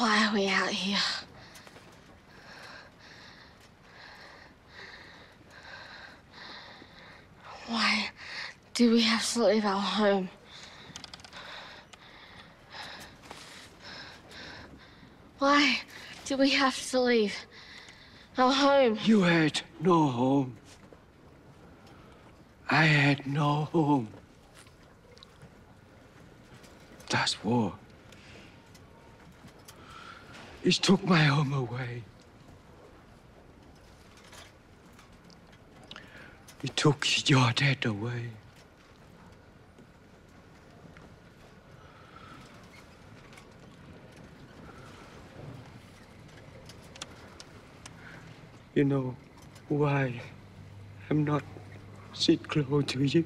Why are we out here? Why do we have to leave our home? Why do we have to leave our home? You had no home. I had no home. That's war. It took my home away. It took your dad away. You know why I'm not sit close to you?